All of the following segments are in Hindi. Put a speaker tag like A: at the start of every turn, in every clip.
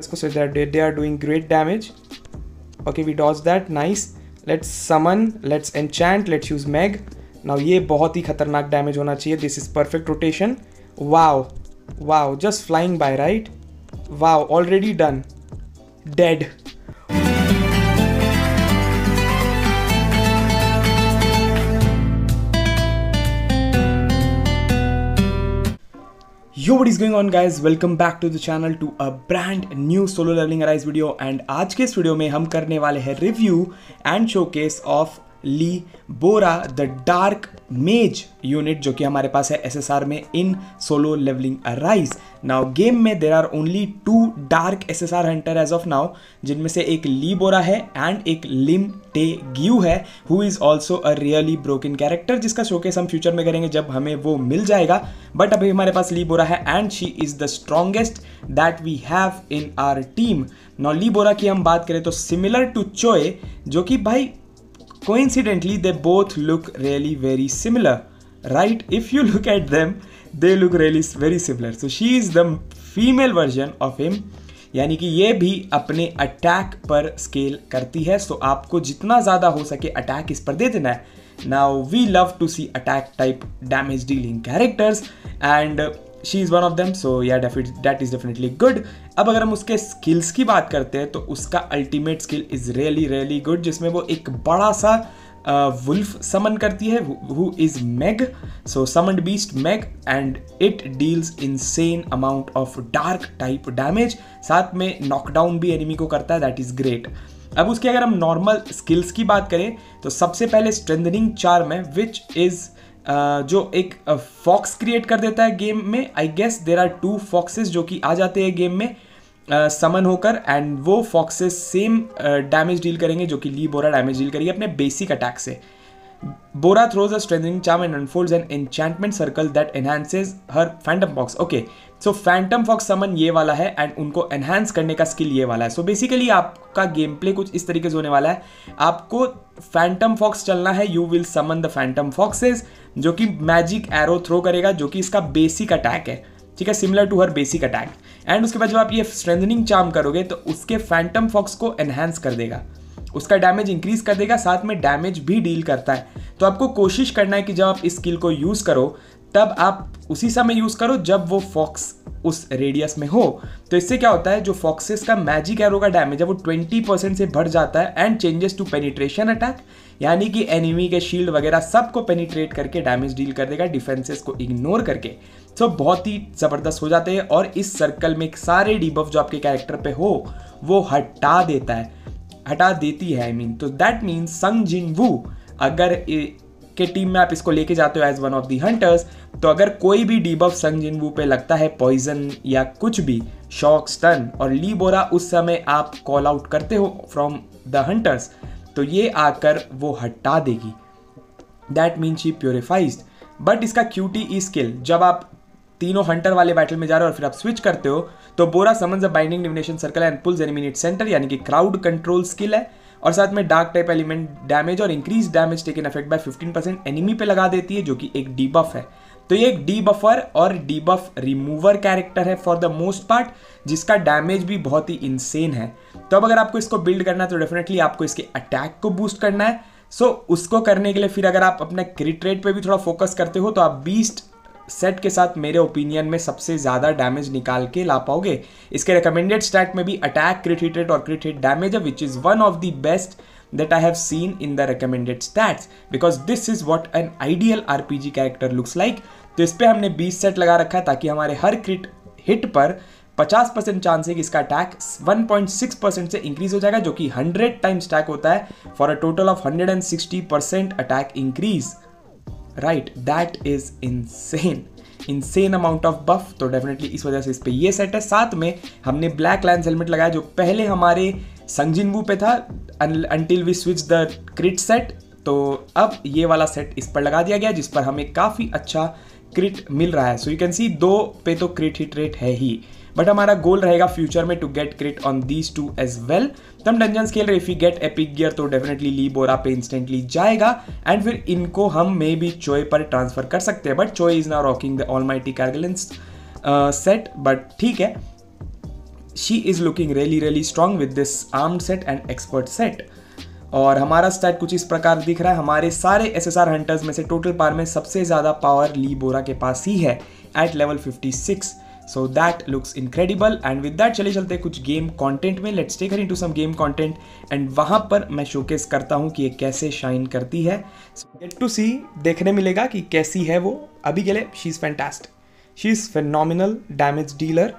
A: so that they, they are doing great damage okay we dodge that nice let's summon let's enchant let's use meg now ये बहुत ही खतरनाक डैमेज होना चाहिए this is perfect rotation wow wow just flying by right wow already done dead yo what is going on guys welcome back to the channel to a brand new solo leveling arise video and आज के इस वीडियो में हम करने वाले हैं review and showcase of Lee Bora the dark mage unit, जो कि हमारे पास है एसएसआर में in solo leveling arise now game में there are only two dark SSR hunter as of now जिनमें से एक ली बोरा है एंड एक लिम टे ग्यू है who is also a really broken character जिसका शोकेस हम फ्यूचर में करेंगे जब हमें वो मिल जाएगा। बट अभी हमारे पास ली बोरा है and she is the strongest that we have in our team now Lee Bora की हम बात करें तो सिमिलर टू चोए जो कि भाई coincidentally they both look really very similar right if you look at them they look really very similar so she is the female version of him यानी कि ये भी अपने अटैक पर स्केल करती है सो आपको जितना ज़्यादा हो सके अटैक इस पर दे देना है now we love to see attack type damage dealing characters and she is one of them so yeah that is definitely good अब अगर हम उसके स्किल्स की बात करते हैं तो उसका ultimate skill is really really good जिसमें वो एक बड़ा सा वुल्फ समन करती है who is Mag so summon beast Mag and it deals insane amount of dark type damage साथ में नॉकडाउन भी एनिमी को करता है दैट इज़ ग्रेट अब उसके अगर हम नॉर्मल स्किल्स की बात करें तो सबसे पहले स्ट्रेंथनिंग चार्म है विच इज़ जो एक फॉक्स क्रिएट कर देता है गेम में। I guess there are two foxes जो कि आ जाते हैं गेम में समन होकर एंड वो फॉक्सेस सेम डैमेज डील करेंगे, जो कि ली बोरा डैमेज डील करेगी अपने बेसिक अटैक से। Bora throws a strengthening charm and unfolds an enchantment circle that enhances her phantom fox okay so phantom fox summon ये वाला है एंड उनको एनहांस करने का स्किल ये वाला है. So बेसिकली आपका प्ले कुछ इस तरीके से होने वाला है. आपको फैंटम फॉक्स चलना है you will summon the phantom foxes जो कि मैजिक एरो थ्रो करेगा, जो कि इसका बेसिक अटैक है. ठीक है similar to her basic attack and उसके बाद जब आप ये स्ट्रेंथनिंग चार्म करोगे तो उसके फैंटम फॉक्स को एनहेंस कर देगा. उसका डैमेज इंक्रीज कर देगा, साथ में डैमेज भी डील करता है। तो आपको कोशिश करना है कि जब आप इस स्किल को यूज़ करो, तब आप उसी समय यूज़ करो जब वो फॉक्स उस रेडियस में हो। तो इससे क्या होता है, जो फॉक्सेस का मैजिक एरो का डैमेज है, वो 20 परसेंट से बढ़ जाता है and changes to penetration attack यानी कि एनिमी के शील्ड वगैरह सबको पेनिट्रेट करके डैमेज डील कर देगा डिफेंसेस को इग्नोर करके। सो बहुत ही ज़बरदस्त हो जाते हैं और इस सर्कल में सारे डीबफ जो आपके कैरेक्टर पे हो, वो हटा देता है। हटा देती है आई मीन तो that mean Sung Jin Woo अगर के टीम में आप इसको लेके जाते हो as one of the hunters तो अगर कोई भी डीबफ संग जिन वू पे लगता है पॉइजन या कुछ भी शॉक स्टन और ली बोरा उस समय आप कॉल आउट करते हो फ्रॉम द हंटर्स तो ये आकर वो हटा देगी। That mean she purifies but इसका क्यूटी ई स्किल जब आप तीनों हंटर वाले बैटल में जा रहे हो और फिर आप स्विच करते हो तो Bora summons a binding divination circle and pulls eliminate centre यानी कि क्राउड कंट्रोल स्किल है और साथ में डार्क टाइप एलिमेंट डैमेज और increase damage taken effect by 15 percent enemy पे लगा देती है जो कि एक डीबफ है। तो ये एक डी बफर और डी बफ रिमूवर कैरेक्टर है फॉर द मोस्ट पार्ट जिसका डैमेज भी बहुत ही इंसेन है। तो अब अगर आपको इसको बिल्ड करना है तो डेफिनेटली आपको इसके अटैक को बूस्ट करना है। सो so, उसको करने के लिए फिर अगर आप अपने क्रिट रेट पे भी थोड़ा फोकस करते हो तो आप बीस्ट सेट के साथ मेरे ओपिनियन में सबसे ज़्यादा डैमेज निकाल के ला पाओगे? इसके रिकमेंडेड स्टैट में भी अटैक क्रिट हिट और क्रिट डैमेज है which is one of the best that I have seen in the recommended stats. Because this is what an ideal RPG character looks like. तो इस पर हमने 20 सेट लगा रखा है ताकि हमारे हर क्रिट हिट पर 50 परसेंट चांस है कि इसका अटैक 1.6 परसेंट से इंक्रीज हो जाएगा, जो कि 100 टाइम्स अटैक होता है for a total of 160 percent attack increase right that is insane insane amount of buff तो डेफिनेटली इस वजह से इस पर ये सेट है। साथ में हमने ब्लैक लाइन्स हेलमेट लगाया, जो पहले हमारे संगजिनवू पे था until we switch the crit set तो अब ये वाला सेट इस पर लगा दिया गया, जिस पर हमें काफ़ी अच्छा क्रिट मिल रहा है। सो यू कैन सी दो पे तो क्रिट हिट रेट है ही। बट हमारा गोल रहेगा फ्यूचर में to get crit on these two as well तो हम डंजन खेल रहे if you get epic gear तो डेफिनेटली ली बोरा पे इंस्टेंटली जाएगा. एंड फिर इनको हम मे बी चोए पर ट्रांसफ़र कर सकते हैं. But Choi is now rocking the all mighty Kargalgan set but ठीक है. She is looking really really strong with this armed set and expert set और हमारा स्टैट कुछ इस प्रकार दिख रहा है. हमारे सारे एस एस आर हंटर्स में से टोटल पार में सबसे ज़्यादा पावर ली बोरा के पास ही है at level 56 so that looks incredible and with that चले चलते कुछ गेम कॉन्टेंट में. Let's take her into some game content and वहाँ पर मैं शोकेस करता हूँ कि ये कैसे शाइन करती है. गेट टू सी देखने मिलेगा कि कैसी है वो. अभी के लिए she is fantastic she is phenomenal damage dealer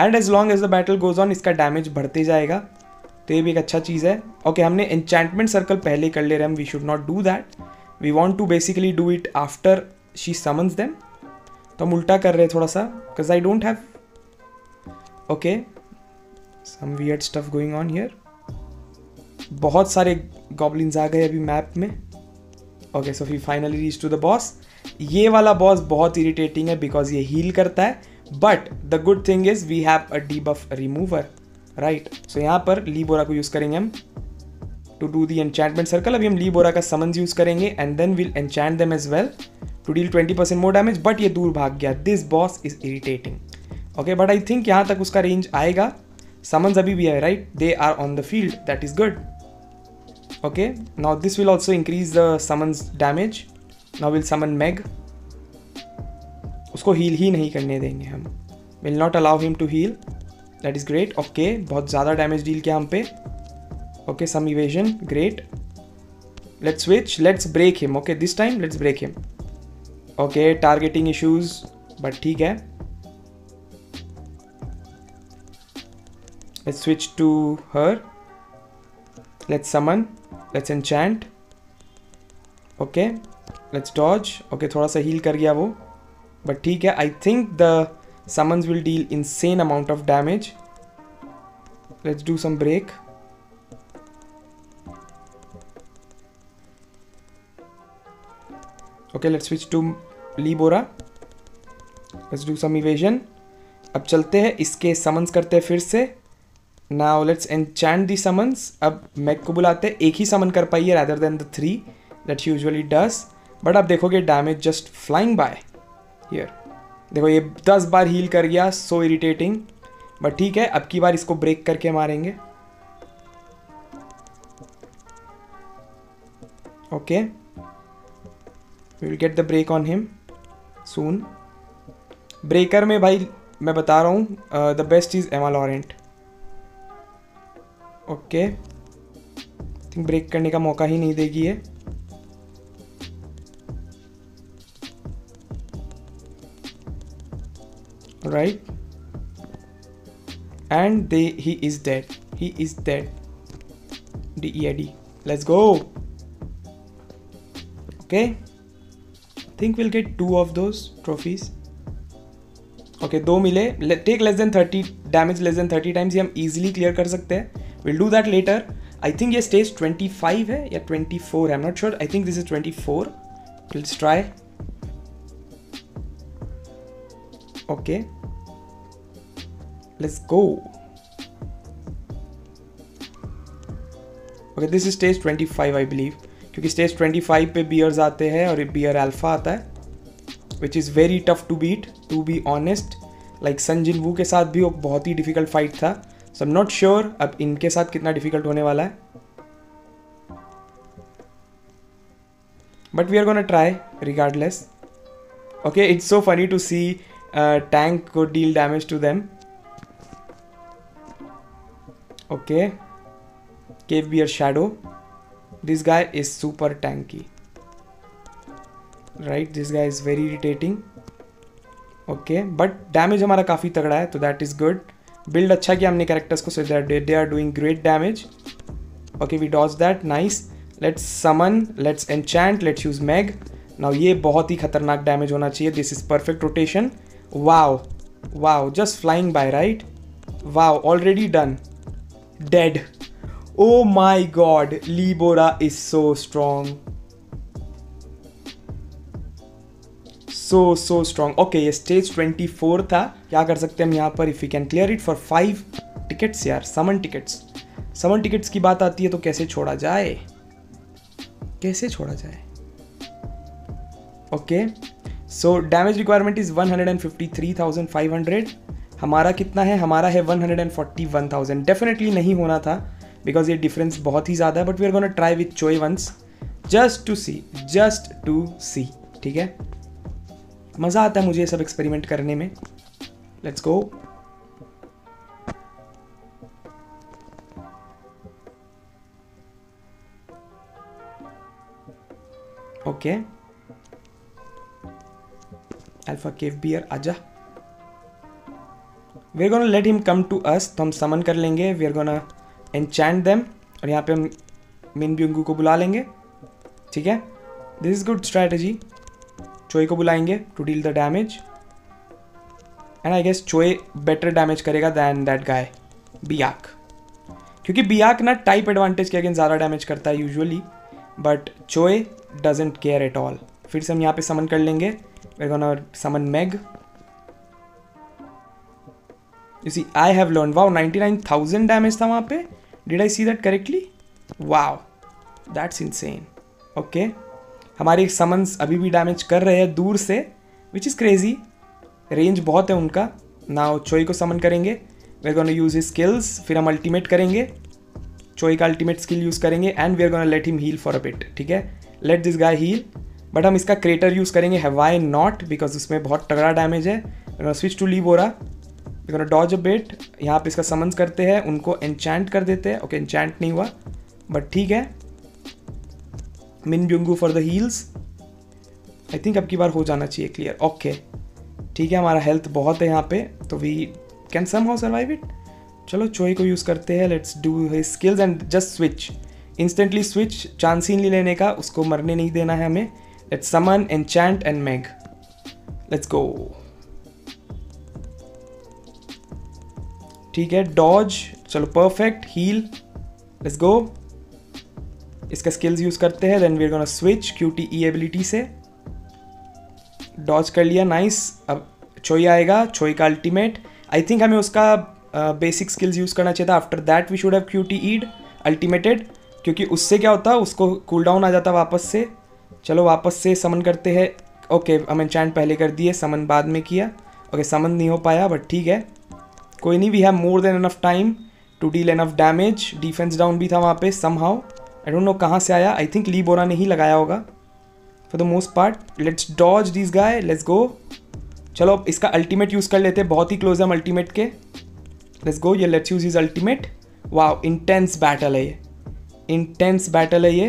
A: and as long as the battle goes on इसका डैमेज बढ़ते जाएगा. तो ये भी एक अच्छा चीज़ है. ओके okay, हमने एन्चैंटमेंट सर्कल पहले कर ले रहे हैं. We should not do that we want to basically do it after she summons them तो हम उल्टा कर रहे हैं थोड़ा सा because I don't have okay some weird stuff going on here बहुत सारे गॉबलिन्स आ गए अभी मैप में। Okay so we finally reach to the boss ये वाला बॉस बहुत इरिटेटिंग है बिकॉज़ ये हील करता है। But the good thing is we have a debuff remover right so यहाँ पर ली बोरा को यूज़ करेंगे हम to do the enchantment circle अभी हम ली बोरा का समन्स यूज़ करेंगे and then will enchant them as well to deal twenty percent more damage but ये दूर भाग गया. This boss is irritating okay but I think यहाँ तक उसका रेंज आएगा. समन्स अभी भी है right they are on the field that is good okay now this will also increase the summons damage now will summon Mag उसको हील ही नहीं करने देंगे हम. Will not allow him to heal that is great okay बहुत ज़्यादा डैमेज डील किया हम पे. Okay some evasion great let's switch let's break him okay this time let's break him okay targeting issues but ठीक है. Let's switch to her let's summon let's enchant okay let's dodge okay थोड़ा सा हील कर गया वो. बट ठीक है I think the summons will deal in same amount of damage let's do some break okay, let's switch to libora. Let's do some evasion. अब चलते हैं, इसके समन्स करते हैं फिर से। Now let's enchant the summons अब मैक को बुलाते हैं, एक ही समन कर पाई है rather than the three that usually does but आप देखोगे damage just flying by here देखो, ये दस बार हील कर गया सो इरिटेटिंग बट ठीक है, अब की बार इसको ब्रेक करके मारेंगे। Okay will get the break on him soon breaker में भाई, मैं बता रहा हूँ the best is Emma Laurent okay think break करने का मौका ही नहीं देगी है right. And they, he is dead. He is dead. Dead let's go. Okay. I think we'll get two of those trophies. Okay दो मिले। Take less than thirty damage less than thirty times ये हम इजीली क्लियर कर सकते हैं। Will do that later I think ये स्टेज ट्वेंटी फाइव है या ट्वेंटी फोर है I am not sure I think this is twenty four let's try okay. Let's go. Okay, this is stage 25 I believe. क्योंकि स्टेज 25 पे बियर्स आते हैं और बियर अल्फ़ा आता है which is very tough to beat to be honest like Sung Jinwoo के साथ भी वो बहुत ही डिफ़िकल्ट फाइट था. सो एम नॉट श्योर अब इनके साथ कितना डिफ़िकल्ट होने वाला है. But we are gonna try regardless okay it's so funny to see tank को deal damage to to okay cave bear shadow. This guy is super tanky right this guy is very irritating okay but damage हमारा काफ़ी तगड़ा है तो दैट इज़ गुड बिल्ड अच्छा किया हमने कैरेक्टर्स को so that they are doing great damage okay we dodge that nice let's summon let's enchant let's use Mag now ये बहुत ही खतरनाक डैमेज होना चाहिए this is perfect rotation Wow. Wow. Just flying by, right? Wow. Already done. Dead. Oh my god. Libora is so strong. So so strong. Okay, ये स्टेज 24 था। क्या कर सकते हैं हम यहाँ पर? If you can clear it for five tickets यार समन टिकट्स समन टिकट्स की बात आती है तो कैसे छोड़ा जाए? कैसे छोड़ा जाए? Okay so damage requirement is 153,500 हमारा कितना है? हमारा है 141,000 डेफिनेटली नहीं होना था। बिकॉज़ ये डिफरेंस बहुत ही ज़्यादा है but we are gonna try with Choi once just to see just to see ठीक है? मज़ा आता है मुझे ये सब एक्सपेरिमेंट करने में। Let's go okay alpha cave bear आजा। We are gonna let him come to us तो हम समन कर लेंगे। We are gonna enchant them और यहाँ पे हम मिन ब्यूंगू को बुला लेंगे। ठीक है? This is good strategy Choi को बुलाएँगे to deal the damage and I guess Choi better damage करेगा दैन दैट गाय बियाक क्योंकि बियाक ना टाइप एडवांटेज के अगेंस्ट ज़्यादा डैमेज करता है usually but Choi doesn't care at all फिर से हम यहाँ पे समन कर लेंगे। Summon Mag you see I have learn wow 99000 damage था वहाँ पे। Did I see that correctly wow that's insane okay हमारे समन्स अभी भी डैमेज कर रहे हैं दूर से विच इज़ क्रेजी रेंज बहुत है उनका. ना चोई को समन करेंगे. We gonna use his skills फिर हम अल्टीमेट करेंगे. चोई का अल्टीमेट स्किल यूज़ करेंगे and we are gonna let him heal for a bit ठीक है? Let this guy heal but हम इसका क्रेटर यूज़ करेंगे. हैव आई नॉट बिकॉज़ उसमें बहुत तगड़ा डैमेज है. स्विच टू लीव हो रहा गोना डॉज अ बिट यहाँ पे इसका समन्स करते हैं, उनको एनचैंट कर देते हैं। ओके एनचैंट नहीं हुआ बट ठीक है। Min Byunggu for the heals I think अब की बार हो जाना चाहिए क्लियर ओके ठीक है, हमारा हेल्थ बहुत है यहाँ पे तो we can somehow survive it चलो चोई को यूज़ करते हैं let's do his skills and just switch instantly switch chance ही नहीं लेने का, उसको मरने नहीं देना है हमें. Let's summon enchant and Mag let's go ठीक है डॉज चलो परफेक्ट हील लेट्स गो इसका स्किल्स यूज़ करते हैं then we are gonna switch Q T E ability से. डॉज कर लिया नाइस अब छोई आएगा छोई का अल्टीमेट आई थिंक हमें उसका बेसिक स्किल्स यूज़ करना चाहिए था. After that we should have Q T E'd ultimated क्योंकि उससे क्या होता, उसको कूल डाउन आ जाता वापस से. चलो वापस से समन करते हैं. ओके हम चैंड पहले कर दिए समन बाद में किया. ओके समन नहीं हो पाया बट ठीक है. कोई नहीं we have more than enough time to deal enough damage defence down भी था वहाँ पे somehow I don't know कहाँ से आया. आई थिंक ली बोरा ने ही लगाया होगा. For the most part let's dodge this guy let's go चलो, इसका अल्टीमेट यूज़ कर लेते हैं. बहुत ही क्लोज है हम अल्टीमेट के. लेट्स गो ये let's use his ultimate wow intense battle है ये. इंटेंस बैटल है ये.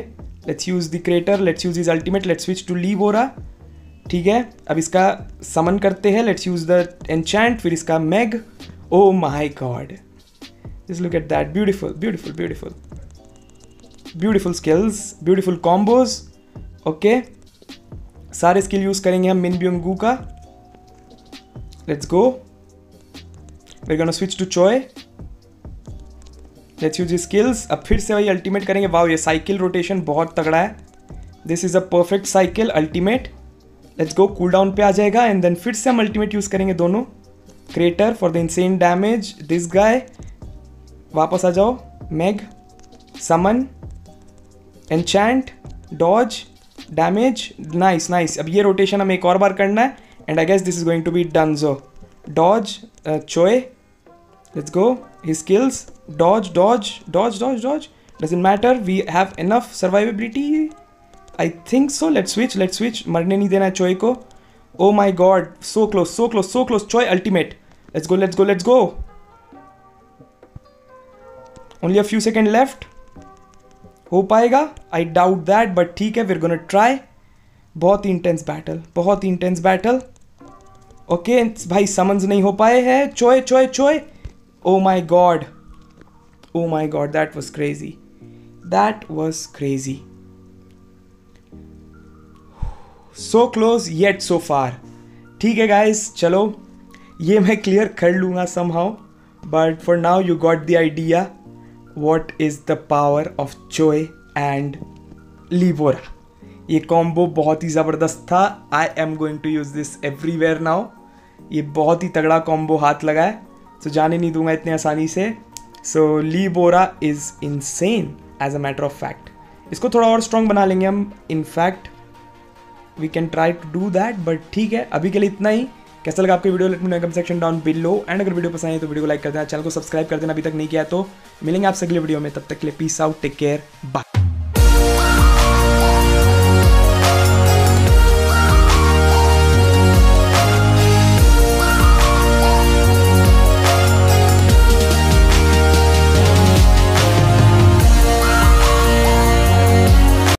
A: Let's use the crater let's use his ultimate let's switch to हो रहा ठीक है? अब इसका समन करते हैं. लेट्स यूज़ द एनचैंट फिर इसका Mag oh my god just look at that. Beautiful beautiful beautiful. Beautiful skills beautiful combos okay सारे स्किल यूज़ करेंगे हम मिन ब्यूंगू का. Let's go we gonna switch to Choi let's use skills अब फिर से वही अल्टीमेट करेंगे. वाओ ये साइकिल रोटेशन बहुत तगड़ा है. This is a perfect cycle ultimate let's go cooldown पे आ जाएगा एंड देन फिर से हम अल्टीमेट यूज़ करेंगे दोनों. Creator for the insane damage this guy वापस आ जाओ। Mage summon enchant dodge damage nice nice अब ये रोटेशन हमें एक और बार करना है। And I guess this is going to be done जो dodge Chou let's go he skills dodge dodge dodge dodge dodge doesn't matter we have enough survivability I think so let switch let switch मरने नहीं देना Chou oh my god so close so close so close Chou ultimate let's go let's go let's go only a few second left हो पाएगा आई डाउट दैट बट ठीक है वीर गोना ट्राई बहुत ही इंटेंस बैटल बहुत ही इंटेंस बैटल ओके भाई समन्स नहीं हो पाए हैं. Chou Chou Chou oh my god oh my god that was crazy that was crazy so close yet so far ठीक है गाइस चलो। ये मैं क्लियर कर लूँगा somehow but for now you got the idea what is the power of Chou and लीवोरा ये कॉम्बो बहुत ही ज़बरदस्त था। I am going to use this everywhere now ये बहुत ही तगड़ा कॉम्बो हाथ लगा है। तो जाने नहीं दूँगा इतने आसानी से। So Lee Bora is insane as a matter of fact इसको थोड़ा और स्ट्रॉन्ग बना लेंगे हम। In fact we can try to do that but ठीक है, अभी के लिए इतना ही। कैसा लगा आपकी video let me comment section down below and अगर वीडियो पसंद है तो वीडियो को लाइक कर देना। चैनल को सब्सक्राइब कर देना। अभी तक नहीं किया तो मिलेंगे आपसे अगले वीडियो में। तब तक के लिए peace out take care bye